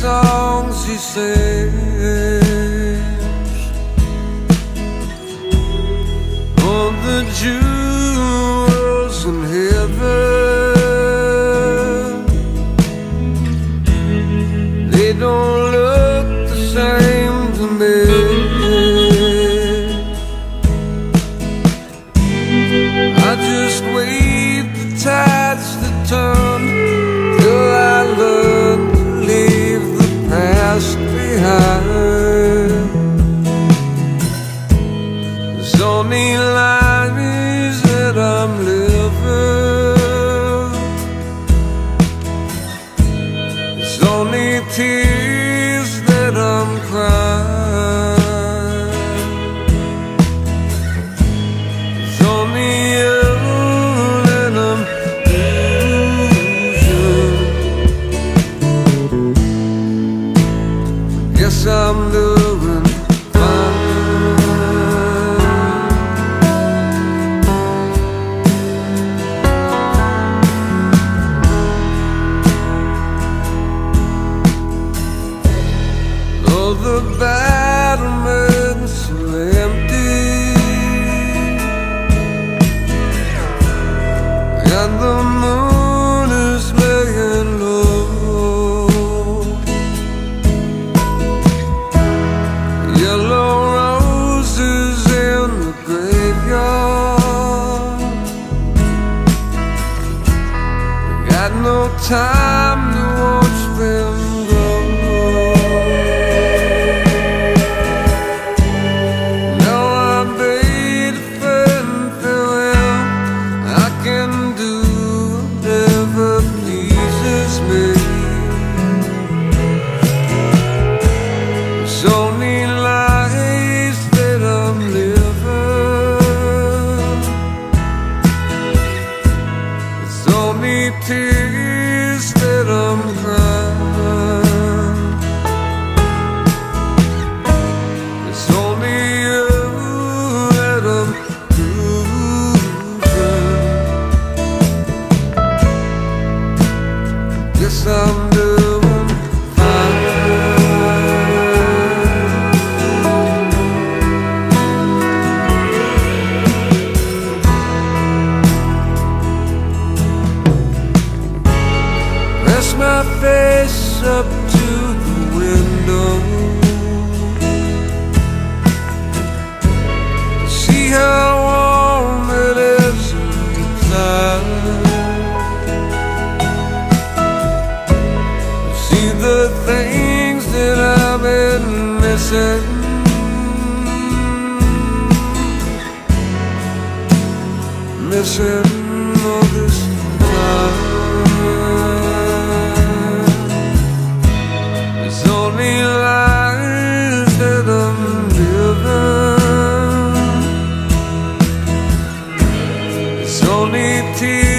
songs he sings On the jewels in heaven They don't look the same to me. I just wait I'm doing fine. All the bad moments pity listen. Missing all this time There's only lies that I'm living. There's only tears